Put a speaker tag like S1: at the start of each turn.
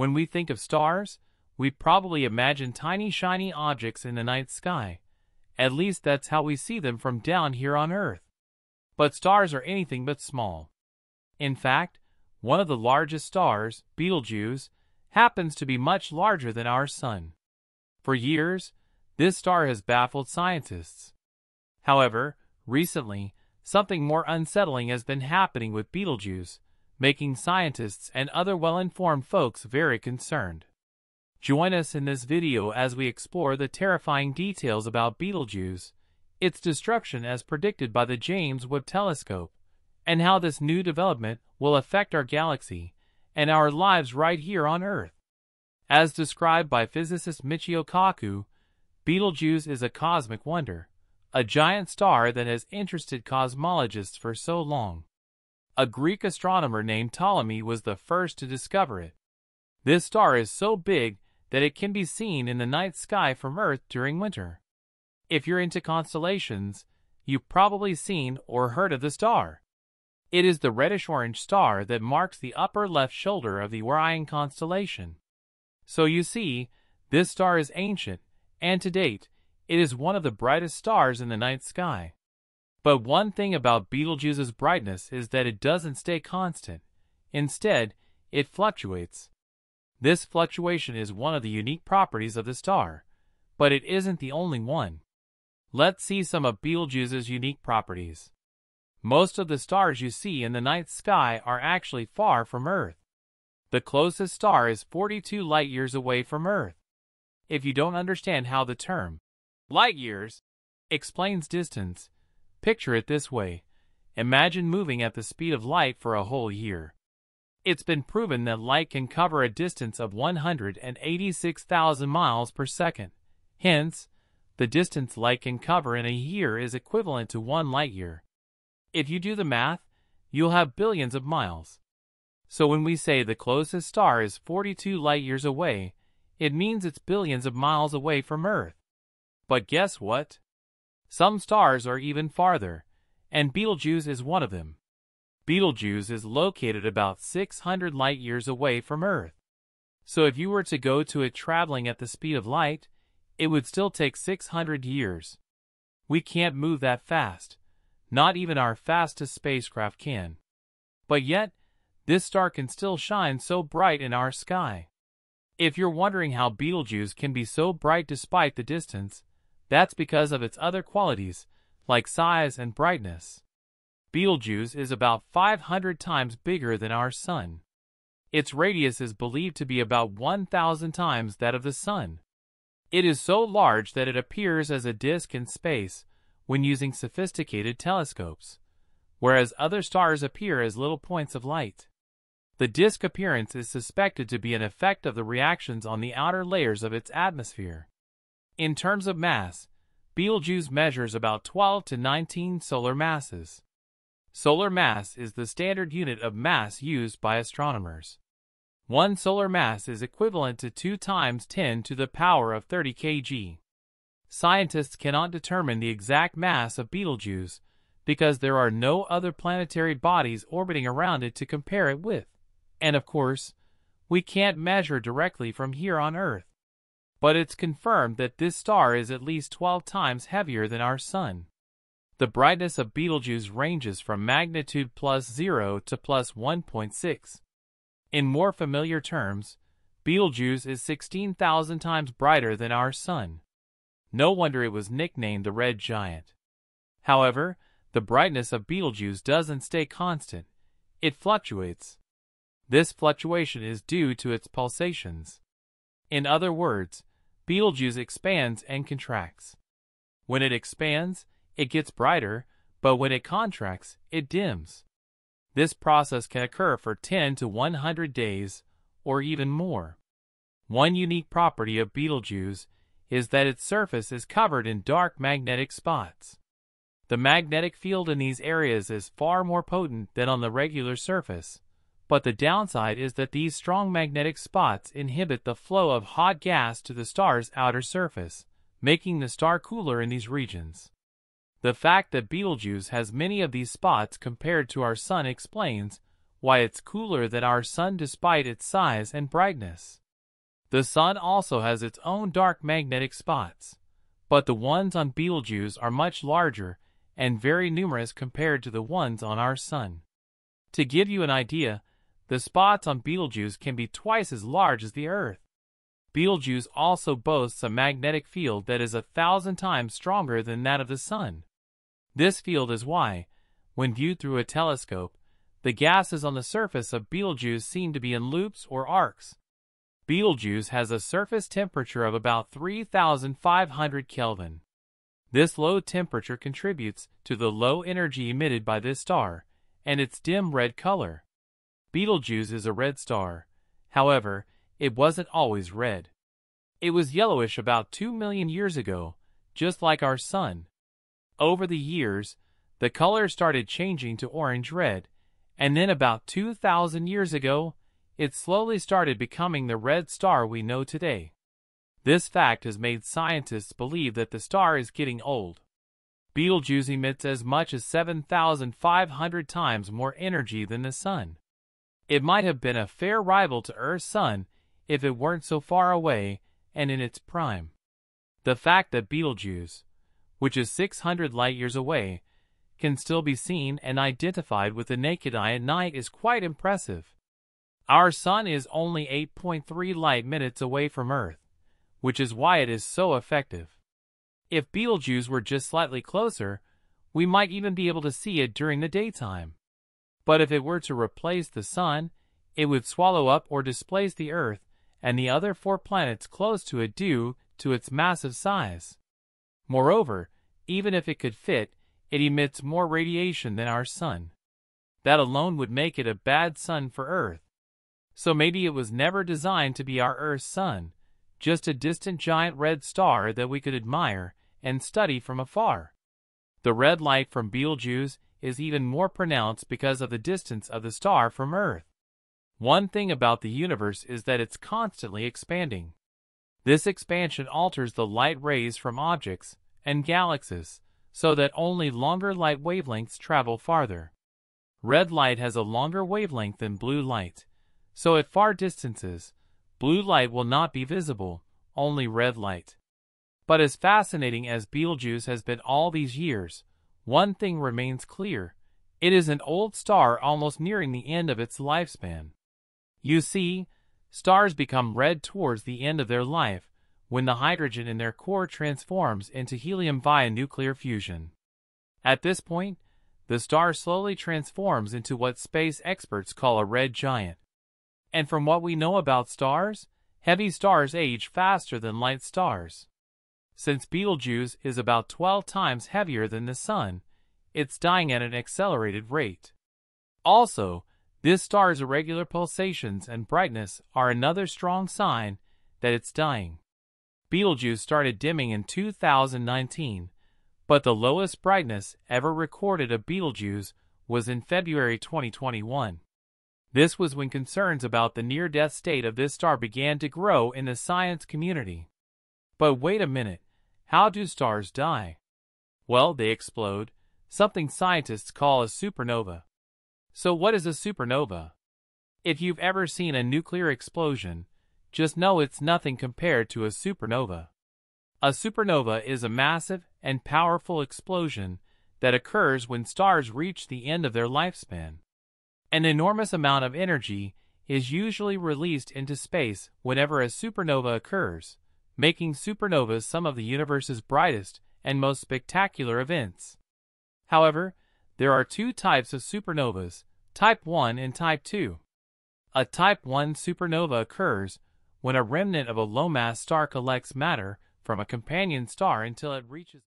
S1: When we think of stars, we probably imagine tiny shiny objects in the night sky. At least that's how we see them from down here on Earth. But stars are anything but small. In fact, one of the largest stars, Betelgeuse, happens to be much larger than our Sun. For years, this star has baffled scientists. However, recently, something more unsettling has been happening with Betelgeuse, making scientists and other well-informed folks very concerned. Join us in this video as we explore the terrifying details about Betelgeuse, its destruction as predicted by the James Webb Telescope, and how this new development will affect our galaxy and our lives right here on Earth. As described by physicist Michio Kaku, Betelgeuse is a cosmic wonder, a giant star that has interested cosmologists for so long. A Greek astronomer named Ptolemy was the first to discover it. This star is so big that it can be seen in the night sky from Earth during winter. If you're into constellations, you've probably seen or heard of the star. It is the reddish-orange star that marks the upper left shoulder of the Orion constellation. So you see, this star is ancient, and to date, it is one of the brightest stars in the night sky. But one thing about Betelgeuse's brightness is that it doesn't stay constant. Instead, it fluctuates. This fluctuation is one of the unique properties of the star, but it isn't the only one. Let's see some of Betelgeuse's unique properties. Most of the stars you see in the night sky are actually far from Earth. The closest star is 42 light years away from Earth. If you don't understand how the term light years explains distance, picture it this way. Imagine moving at the speed of light for a whole year. It's been proven that light can cover a distance of 186,000 miles per second. Hence, the distance light can cover in a year is equivalent to one light year. If you do the math, you'll have billions of miles. So when we say the closest star is 42 light years away, it means it's billions of miles away from Earth. But guess what? Some stars are even farther, and Betelgeuse is one of them. Betelgeuse is located about 600 light years away from Earth. So if you were to go to it traveling at the speed of light, it would still take 600 years. We can't move that fast. Not even our fastest spacecraft can. But yet, this star can still shine so bright in our sky. If you're wondering how Betelgeuse can be so bright despite the distance, that's because of its other qualities, like size and brightness. Betelgeuse is about 500 times bigger than our Sun. Its radius is believed to be about 1,000 times that of the Sun. It is so large that it appears as a disk in space when using sophisticated telescopes, whereas other stars appear as little points of light. The disk appearance is suspected to be an effect of the reactions on the outer layers of its atmosphere. In terms of mass, Betelgeuse measures about 12 to 19 solar masses. Solar mass is the standard unit of mass used by astronomers. One solar mass is equivalent to 2 times 10 to the power of 30 kg. Scientists cannot determine the exact mass of Betelgeuse because there are no other planetary bodies orbiting around it to compare it with. And of course, we can't measure directly from here on Earth. But it's confirmed that this star is at least 12 times heavier than our Sun. The brightness of Betelgeuse ranges from magnitude plus 0 to plus 1.6. In more familiar terms, Betelgeuse is 16,000 times brighter than our Sun. No wonder it was nicknamed the Red Giant. However, the brightness of Betelgeuse doesn't stay constant. It fluctuates. This fluctuation is due to its pulsations. In other words, Betelgeuse expands and contracts. When it expands, it gets brighter, but when it contracts, it dims. This process can occur for 10 to 100 days, or even more. One unique property of Betelgeuse is that its surface is covered in dark magnetic spots. The magnetic field in these areas is far more potent than on the regular surface, but the downside is that these strong magnetic spots inhibit the flow of hot gas to the star's outer surface, making the star cooler in these regions. The fact that Betelgeuse has many of these spots compared to our Sun explains why it's cooler than our sun despite its size and brightness. The sun also has its own dark magnetic spots, but the ones on Betelgeuse are much larger and very numerous compared to the ones on our sun. To give you an idea, the spots on Betelgeuse can be twice as large as the Earth. Betelgeuse also boasts a magnetic field that is a thousand times stronger than that of the Sun. This field is why, when viewed through a telescope, the gases on the surface of Betelgeuse seem to be in loops or arcs. Betelgeuse has a surface temperature of about 3,500 Kelvin. This low temperature contributes to the low energy emitted by this star and its dim red color. Betelgeuse is a red star. However, it wasn't always red. It was yellowish about 2 million years ago, just like our sun. Over the years, the color started changing to orange-red, and then about 2,000 years ago, it slowly started becoming the red star we know today. This fact has made scientists believe that the star is getting old. Betelgeuse emits as much as 7,500 times more energy than the Sun. It might have been a fair rival to Earth's Sun if it weren't so far away and in its prime. The fact that Betelgeuse, which is 600 light-years away, can still be seen and identified with the naked eye at night is quite impressive. Our Sun is only 8.3 light-minutes away from Earth, which is why it is so effective. If Betelgeuse were just slightly closer, we might even be able to see it during the daytime. But if it were to replace the Sun, it would swallow up or displace the Earth and the other four planets close to it due to its massive size. Moreover, even if it could fit, it emits more radiation than our Sun. That alone would make it a bad sun for Earth. So maybe it was never designed to be our Earth's sun, just a distant giant red star that we could admire and study from afar. The red light from Betelgeuse is even more pronounced because of the distance of the star from Earth. One thing about the universe is that it's constantly expanding. This expansion alters the light rays from objects and galaxies so that only longer light wavelengths travel farther. Red light has a longer wavelength than blue light, so at far distances, blue light will not be visible, only red light. But as fascinating as Betelgeuse has been all these years, one thing remains clear. It is an old star almost nearing the end of its lifespan. You see, stars become red towards the end of their life when the hydrogen in their core transforms into helium via nuclear fusion. At this point, the star slowly transforms into what space experts call a red giant. And from what we know about stars, heavy stars age faster than light stars. Since Betelgeuse is about 12 times heavier than the Sun, it's dying at an accelerated rate. Also, this star's irregular pulsations and brightness are another strong sign that it's dying. Betelgeuse started dimming in 2019, but the lowest brightness ever recorded of Betelgeuse was in February 2021. This was when concerns about the near-death state of this star began to grow in the science community. But wait a minute, how do stars die? Well, they explode, something scientists call a supernova. So what is a supernova? If you've ever seen a nuclear explosion, just know it's nothing compared to a supernova. A supernova is a massive and powerful explosion that occurs when stars reach the end of their lifespan. An enormous amount of energy is usually released into space whenever a supernova occurs, making supernovas some of the universe's brightest and most spectacular events. However, there are two types of supernovas, Type 1 and Type 2. A Type 1 supernova occurs when a remnant of a low-mass star collects matter from a companion star until it reaches